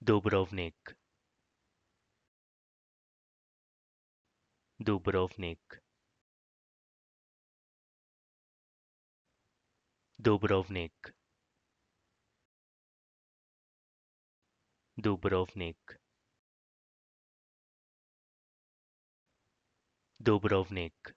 Dubrovnik. Dubrovnik. Dubrovnik. Dubrovnik. Dubrovnik.